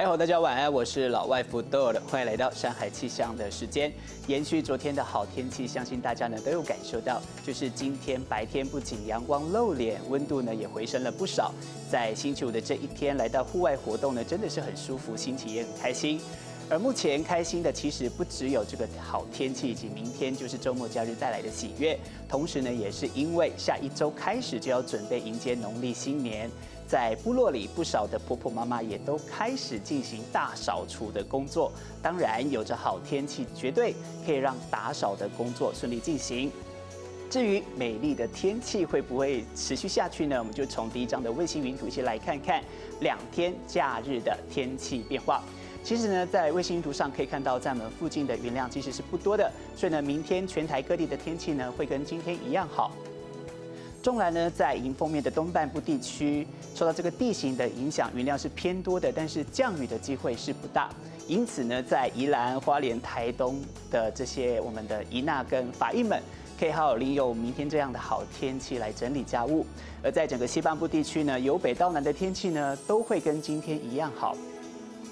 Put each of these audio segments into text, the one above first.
好，大家晚安，我是老外福豆的，欢迎来到上海气象的时间。延续昨天的好天气，相信大家呢都有感受到，就是今天白天不仅阳光露脸，温度呢也回升了不少。在星期五的这一天来到户外活动呢，真的是很舒服，心情也很开心。而目前开心的其实不只有这个好天气，以及明天就是周末假日带来的喜悦，同时呢，也是因为下一周开始就要准备迎接农历新年，在部落里不少的婆婆妈妈也都开始进行大扫除的工作。当然，有着好天气，绝对可以让打扫的工作顺利进行。至于美丽的天气会不会持续下去呢？我们就从第一张的卫星云图先来看看两天假日的天气变化。其实呢，在卫星云图上可以看到，在我们附近的云量其实是不多的，所以呢，明天全台各地的天气呢会跟今天一样好。中南呢，在迎风面的东半部地区，受到这个地形的影响，云量是偏多的，但是降雨的机会是不大。因此呢，在宜兰、花莲、台东的这些我们的宜纳跟法医们，可以好好利用明天这样的好天气来整理家务。而在整个西半部地区呢，由北到南的天气呢，都会跟今天一样好。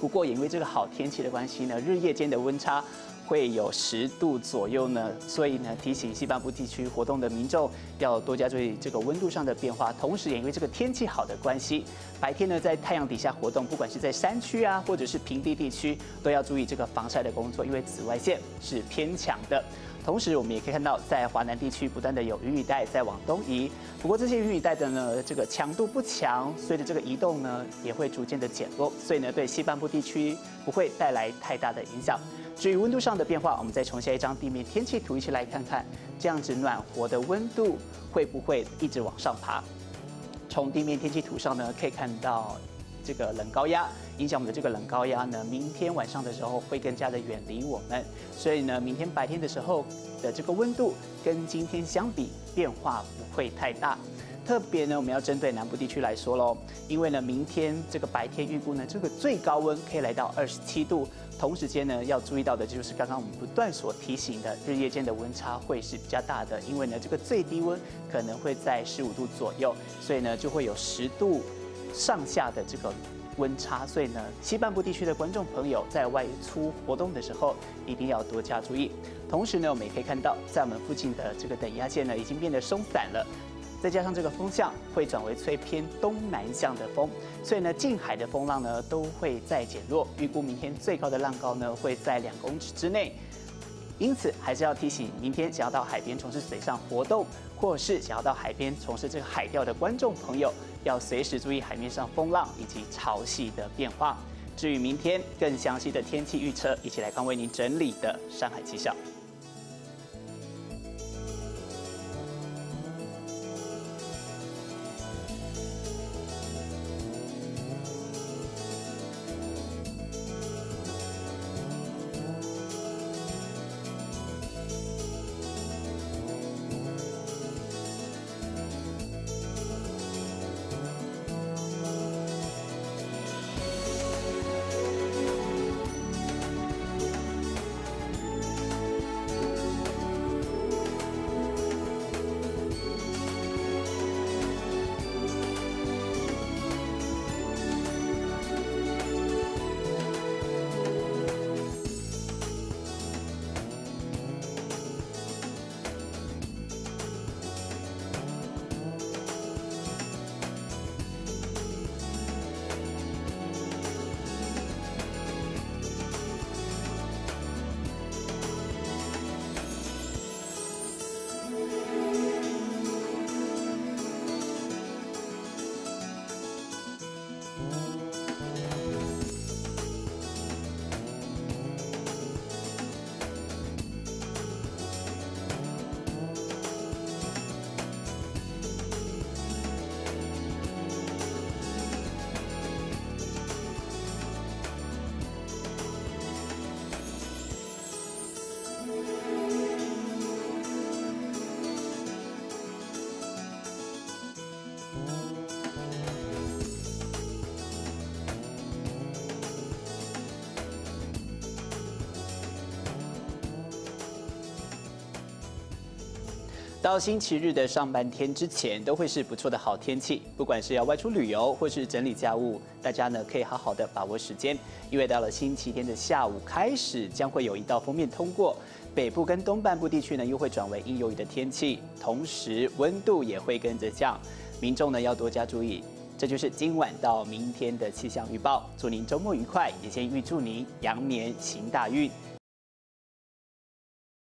不过，也因为这个好天气的关系呢，日夜间的温差会有十度左右呢，所以呢，提醒西半部地区活动的民众要多加注意这个温度上的变化。同时，也因为这个天气好的关系，白天呢在太阳底下活动，不管是在山区啊，或者是平地地区，都要注意这个防晒的工作，因为紫外线是偏强的。同时，我们也可以看到，在华南地区不断的有云雨带在往东移。不过，这些云雨带的呢，这个强度不强，随着这个移动呢，也会逐渐的减弱，所以呢，对西半部地区不会带来太大的影响。至于温度上的变化，我们再重下一张地面天气图一起来看看，这样子暖和的温度会不会一直往上爬？从地面天气图上呢，可以看到。这个冷高压影响我们的这个冷高压呢，明天晚上的时候会更加的远离我们，所以呢，明天白天的时候的这个温度跟今天相比变化不会太大。特别呢，我们要针对南部地区来说喽，因为呢，明天这个白天预估呢，这个最高温可以来到二十七度，同时间呢，要注意到的就是刚刚我们不断所提醒的，日夜间的温差会是比较大的，因为呢，这个最低温可能会在十五度左右，所以呢，就会有十度。上下的这个温差，所以呢，西半部地区的观众朋友在外出活动的时候一定要多加注意。同时呢，我们也可以看到，在我们附近的这个等压线呢，已经变得松散了，再加上这个风向会转为吹偏东南向的风，所以呢，近海的风浪呢都会再减弱。预估明天最高的浪高呢会在两公尺之内。因此，还是要提醒明天想要到海边从事水上活动，或是想要到海边从事这个海钓的观众朋友，要随时注意海面上风浪以及潮汐的变化。至于明天更详细的天气预测，一起来看为您整理的山海气象。到星期日的上半天之前，都会是不错的好天气。不管是要外出旅游，或是整理家务，大家呢可以好好的把握时间。因为到了星期天的下午开始，将会有一道封面通过，北部跟东半部地区呢又会转为阴有雨的天气，同时温度也会跟着降，民众呢要多加注意。这就是今晚到明天的气象预报。祝您周末愉快，也先预祝您羊年行大运。